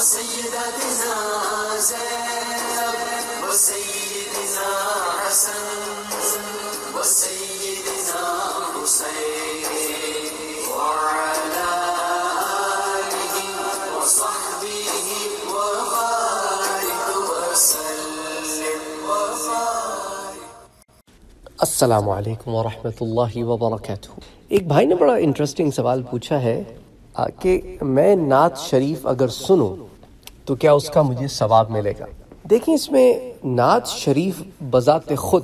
سيداتنا فاطمة وسيداتنا زينب وسيدنا حسن وسيدنا حسين وعلى آله وصحبه وبارك وسلم وبارك السلام علیکم ورحمۃ اللہ وبرکاتہ۔ ایک بھائی نے بڑا انٹرسٹنگ سوال پوچھا ہے کہ میں نعت شریف اگر سنوں تو کیا اس کا مجھے ثواب ملے گا؟ دیکھیں اس میں نعت شریف بذات خود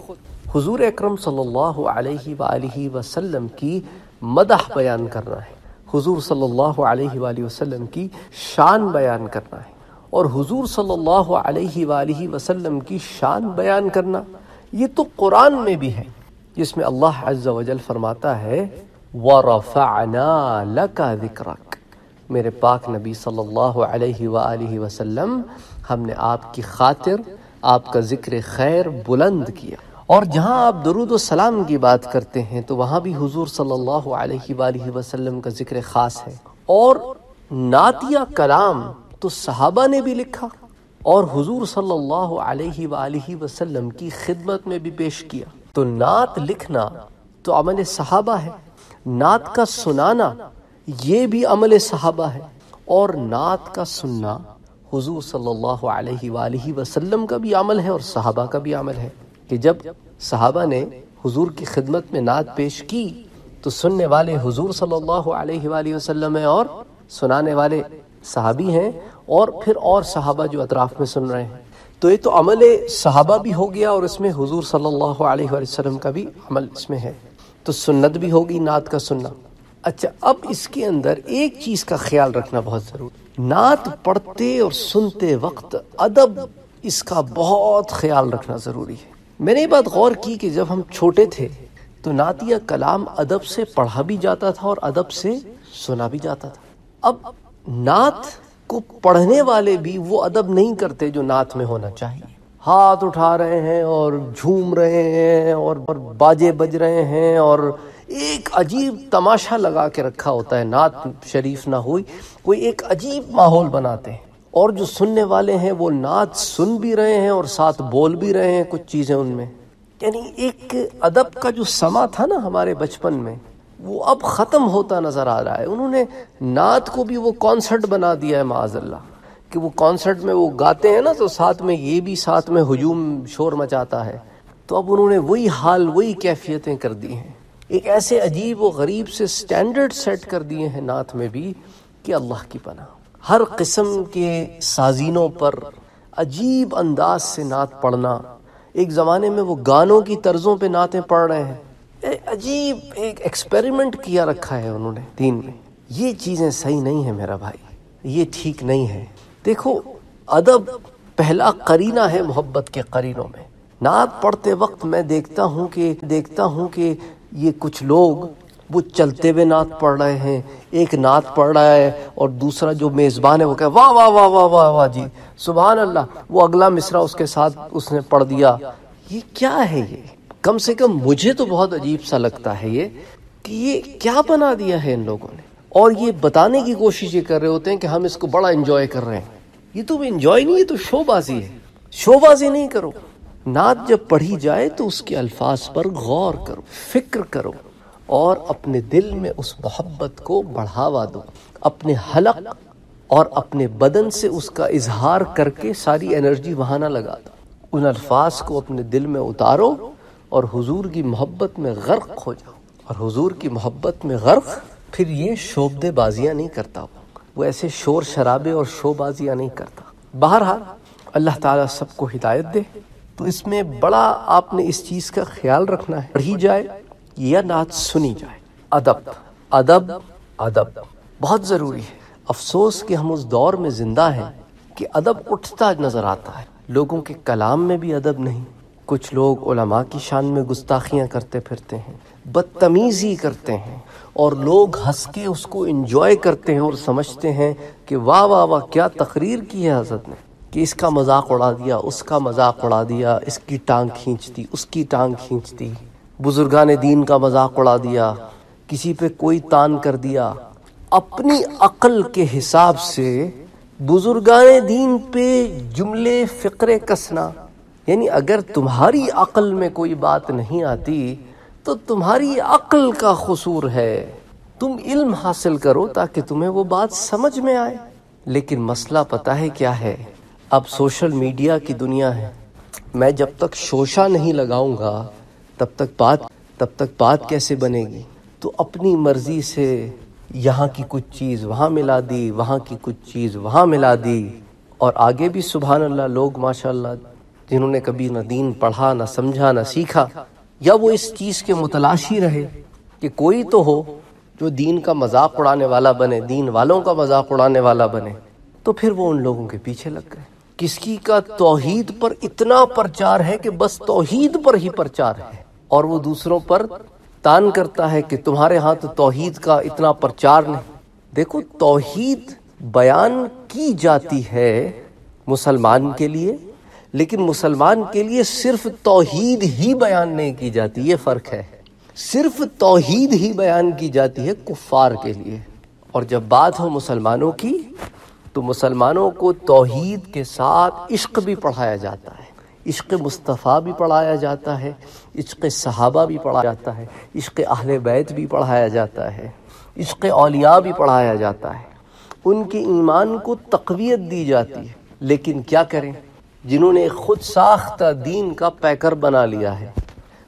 حضور اکرم صلی اللہ علیہ وآلہ وسلم کی مدح بیان کرنا ہے۔ حضور صلی اللہ علیہ وآلہ وسلم کی شان بیان کرنا ہے۔ اور حضور صلی اللہ علیہ وآلہ وسلم کی شان بیان کرنا، یہ تو قرآن میں بھی ہے۔ جس میں اللہ عز و جل فرماتا ہے، وَرَفَعْنَا لَكَ ذِكْرَكَ۔ میرے پاک نبی صلی اللہ علیہ وآلہ وسلم، ہم نے آپ کی خاطر آپ کا ذکر خیر بلند کیا۔ اور جہاں آپ درود و سلام کی بات کرتے ہیں، تو وہاں بھی حضور صلی اللہ علیہ وآلہ وسلم کا ذکر خاص ہے۔ اور نعتیہ کلام تو صحابہ نے بھی لکھا، اور حضور صلی اللہ علیہ وآلہ وسلم کی خدمت میں بھی پیش کیا۔ تو نعت لکھنا تو عمل صحابہ ہے، نعت کا سنانا یہ بھی عمل صحابہ ہے۔ اور نعت کا سننا حضور صلی اللہ علیہ وآلہ وسلم کا بھی عمل ہے اور صحابہ کا بھی عمل ہے کہ جب صحابہ نے حضور کی خدمت میں نعت پیش کی تو سننے والے حضور صلی اللہ علیہ وآلہ وسلم ہیں اور سنانے والے صحابی ہیں اور پھر اور صحابہ جو اطراف میں سن رہے ہیں۔ تو یہ تو عمل صحابہ بھی ہو گیا اور اس میں حضور صلی اللہ علیہ وآلہ وسلم کا بھی عمل اس میں ہے۔ تو سنت بھی ہوگی نعت کا سننا۔ اچھا اب اس کے اندر ایک چیز کا خیال رکھنا بہت ضروری۔ نعت پڑھتے اور سنتے وقت ادب، اس کا بہت خیال رکھنا ضروری ہے۔ میں نے یہ بات غور کی کہ جب ہم چھوٹے تھے تو نعتیہ کلام ادب سے پڑھا بھی جاتا تھا اور ادب سے سنا بھی جاتا تھا۔ اب نعت کو پڑھنے والے بھی وہ ادب نہیں کرتے جو نعت میں ہونا چاہیے۔ ہاتھ اٹھا رہے ہیں اور جھوم رہے ہیں اور اور باجے بج رہے ہیں اور ایک عجیب تماشا لگا کے رکھا ہوتا ہے، نعت شریف نہ ہوئی، کوئی ایک عجیب ماحول بناتے ہیں۔ اور جو سننے والے ہیں، وہ نعت سن بھی رہے ہیں اور ساتھ بول بھی رہے ہیں کچھ چیزیں ان میں۔ یعنی ایک ادب کا جو سما تھا نا ہمارے بچپن میں، وہ اب ختم ہوتا نظر آ رہا ہے۔ انہوں نے نعت کو بھی وہ کانسرٹ بنا دیا ہے معاذ اللہ کہ وہ کانسرٹ میں وہ گاتے ہیں نا، تو ساتھ میں یہ بھی ساتھ میں ہجوم شور مچاتا ہے۔ تو اب انہوں نے وہی حال، وہی کیفیتیں کر دی ہیں۔ ایک ایسے عجیب و غریب سے سٹینڈرڈ سیٹ کر دیے ہیں نعت میں بھی کہ اللہ کی پناہ۔ ہر قسم کے سازینوں پر عجیب انداز سے نعت پڑھنا۔ ایک زمانے میں وہ گانوں کی طرزوں پہ نعتیں پڑھ رہے ہیں۔ عجیب ایک ایکسپیریمنٹ کیا رکھا ہے انہوں نے دین میں۔ یہ چیزیں صحیح نہیں ہیں میرا بھائی۔ یہ ٹھیک نہیں ہے دیکھو، ادب پہلا قرینہ ہے محبت کے قرینوں میں۔ نعت پڑھتے وقت میں دیکھتا ہوں کہ، دیکھتا ہوں کہ یہ کچھ لوگ وہ چلتے ہوئے نعت پڑھ رہے ہیں۔ ایک نعت پڑھ رہا ہے اور دوسرا جو میزبان ہے وہ کہ واہ واہ واہ واہ واہ واہ جی سبحان اللہ۔ وہ اگلا مصرع اس کے ساتھ اس نے پڑھ دیا۔ یہ کیا ہے یہ؟ کم سے کم مجھے تو بہت عجیب سا لگتا ہے یہ کہ یہ کیا بنا دیا ہے ان لوگوں نے۔ اور یہ بتانے کی کوشش یہ کر رہے ہوتے ہیں کہ ہم اس کو بڑا انجوائے کر رہے ہیں۔ یہ تو انجوائے نہیں، یہ تو شو بازی ہے۔ شو بازی نہیں کرو۔ نعت جب پڑھی جائے تو اس کے الفاظ پر غور کرو، فکر کرو اور اپنے دل میں اس محبت کو بڑھاوا دو۔ اپنے حلق اور اپنے بدن سے اس کا اظہار کر کے ساری انرجی وہاں نہ لگا دو۔ ان الفاظ کو اپنے دل میں اتارو اور حضور کی محبت میں غرق ہو جاؤ۔ اور حضور کی محبت میں غرق، پھر یہ شوبدے بازیاں نہیں کرتا وہ۔ وہ ایسے شور شرابے اور شو بازیاں نہیں کرتا۔ بہرحال، اللہ تعالیٰ سب کو ہدایت دے۔ تو اس میں بڑا آپ نے اس چیز کا خیال رکھنا ہے۔ پڑھی جائے یا نعت سنی جائے۔ ادب ادب ادب بہت ضروری ہے۔ افسوس کہ ہم اس دور میں زندہ ہیں کہ ادب اٹھتا نظر آتا ہے۔ لوگوں کے کلام میں بھی ادب نہیں۔ کچھ لوگ علماء کی شان میں گستاخیاں کرتے پھرتے ہیں، بدتمیزی کرتے ہیں اور لوگ ہنس کے اس کو انجوائے کرتے ہیں اور سمجھتے ہیں کہ واہ واہ واہ، کیا تقریر کی ہے حضرت نے۔ کہ اس کا مذاق اڑا دیا، اس کا مذاق اڑا دیا، اس کی ٹانگ کھینچتی، اس کی ٹانگ کھینچتی۔ بزرگان دین کا مذاق اڑا دیا، کسی پہ کوئی تان کر دیا۔ اپنی عقل کے حساب سے بزرگان دین پہ جملے فقرے کسنا یعنی اگر تمہاری عقل میں کوئی بات نہیں آتی تو تمہاری عقل کا قصور ہے۔ تم علم حاصل کرو تاکہ تمہیں وہ بات سمجھ میں آئے۔ لیکن مسئلہ پتہ ہے کیا ہے؟ اب سوشل میڈیا کی دنیا ہے۔ میں جب تک شوشہ نہیں لگاؤں گا، تب تک بات، تب تک بات کیسے بنے گی؟ تو اپنی مرضی سے یہاں کی کچھ چیز وہاں ملا دی، وہاں کی کچھ چیز وہاں ملا دی۔ اور آگے بھی سبحان اللہ، لوگ ماشاء اللہ، جنہوں نے کبھی نہ دین پڑھا، نہ سمجھا، نہ سیکھا، یا وہ اس چیز کے متلاشی رہے کہ کوئی تو ہو جو دین کا مذاق اڑانے والا بنے، دین والوں کا مذاق اڑانے والا بنے۔ تو پھر وہ ان لوگوں کے پیچھے لگ گئے۔ کس کی کا توحید پر اتنا پرچار ہے کہ بس توحید پر ہی پرچار ہے۔ اور وہ دوسروں پر تان کرتا ہے کہ تمہارے ہاں تو توحید کا اتنا پرچار نہیں۔ دیکھو، توحید بیان کی جاتی ہے مسلمان کے لیے، لیکن مسلمان کے لیے صرف توحید ہی بیان نہیں کی جاتی، یہ فرق ہے۔ صرف توحید ہی بیان کی جاتی ہے کفار کے لیے۔ اور جب بات ہو مسلمانوں کی تو مسلمانوں کو توحید کے ساتھ عشق بھی پڑھایا جاتا ہے۔ عشق مصطفیٰ بھی پڑھایا جاتا ہے۔ عشق صحابہ بھی پڑھایا جاتا ہے۔ عشق اہل بیت بھی پڑھایا جاتا ہے۔ عشق اولیاء بھی پڑھایا جاتا ہے۔ ان کے ایمان کو تقویت دی جاتی ہے۔ لیکن کیا کریں؟ جنہوں نے خود ساختہ دین کا پیکر بنا لیا ہے،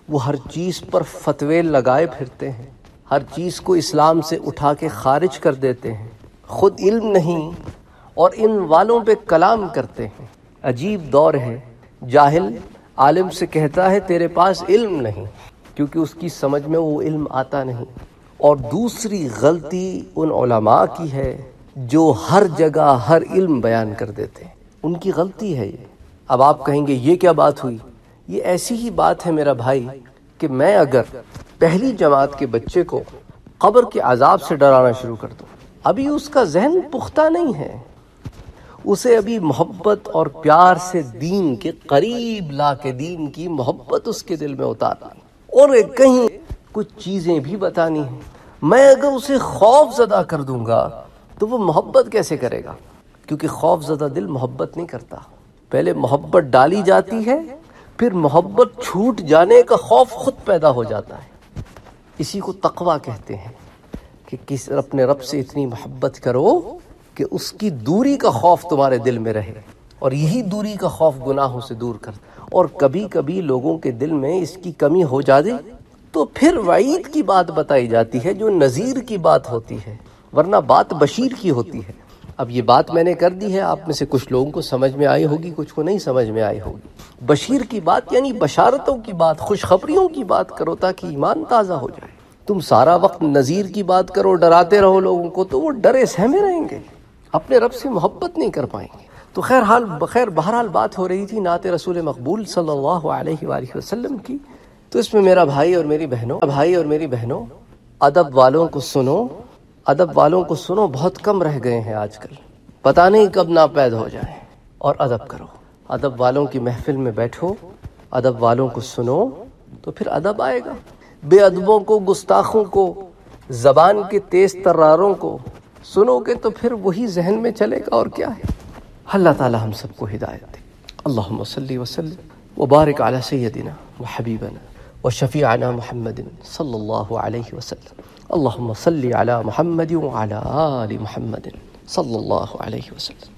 وہ ہر چیز پر فتوے لگائے پھرتے ہیں۔ ہر چیز کو اسلام سے اٹھا کے خارج کر دیتے ہیں۔ خود علم نہیں اور ان والوں پہ کلام کرتے ہیں۔ عجیب دور ہے۔ جاہل عالم سے کہتا ہے، تیرے پاس علم نہیں، کیونکہ اس کی سمجھ میں وہ علم آتا نہیں۔ اور دوسری غلطی ان علماء کی ہے جو ہر جگہ ہر علم بیان کر دیتے ہیں۔ ان کی غلطی ہے یہ۔ اب آپ کہیں گے، یہ کیا بات ہوئی؟ یہ ایسی ہی بات ہے میرا بھائی، کہ میں اگر پہلی جماعت کے بچے کو قبر کے عذاب سے ڈرانا شروع کر دوں، ابھی اس کا ذہن پختہ نہیں ہے۔ اسے ابھی محبت اور پیار سے دین کے قریب لا کے دین کی محبت اس کے دل میں اتارنا اور کہیں کچھ چیزیں بھی بتانی ہیں۔ میں اگر اسے خوف زدہ کر دوں گا تو وہ محبت کیسے کرے گا؟ کیونکہ خوف زدہ دل محبت نہیں کرتا۔ پہلے محبت ڈالی جاتی ہے، پھر محبت چھوٹ جانے کا خوف خود پیدا ہو جاتا ہے۔ اسی کو تقوی کہتے ہیں کہ کس اپنے رب سے اتنی محبت کرو کہ اس کی دوری کا خوف تمہارے دل میں رہے اور یہی دوری کا خوف گناہوں سے دور کرتا اور کبھی کبھی لوگوں کے دل میں اس کی کمی ہو جاتی تو پھر وعید کی بات بتائی جاتی ہے جو نذیر کی بات ہوتی ہے، ورنہ بات بشیر کی ہوتی ہے۔ اب یہ بات میں نے کر دی ہے، آپ میں سے کچھ لوگوں کو سمجھ میں آئی ہوگی، کچھ کو نہیں سمجھ میں آئی ہوگی۔ بشیر کی بات یعنی بشارتوں کی بات، خوشخبریوں کی بات کرو تاکہ ایمان تازہ ہو جائے۔ تم سارا وقت نذیر کی بات کرو، ڈراتے رہو لوگوں کو تو وہ ڈرے سہمے رہیں گے۔ اپنے رب سے محبت نہیں کر پائیں گے۔ تو خیر حال بخیر بہرحال بات ہو رہی تھی نعت رسول مقبول صلی اللہ علیہ وآلہ وسلم کی۔ تو اس میں میرا بھائی اور میری بہنوں، بھائی اور میری بہنوں، ادب والوں کو سنو، ادب والوں کو سنو، بہت کم رہ گئے ہیں آج کل۔ پتہ نہیں کب ناپید ہو جائیں۔ اور ادب کرو۔ ادب والوں کی محفل میں بیٹھو، ادب والوں کو سنو، تو پھر ادب آئے گا۔ بے ادبوں کو، گستاخوں کو، زبان کے تیز تراروں کو سنو گے تو پھر وہی ذہن میں چلے گا اور کیا ہے؟ اللہ تعالی ہم سب کو ہدایت دے۔ اللہم صلی وسلم وبارک علی سیدنا وحبیبنا وشفیعنا محمد صلی اللہ علیہ وسلم۔ اللہم صلی علی محمد وعلی آل محمد صلی اللہ علیہ وسلم۔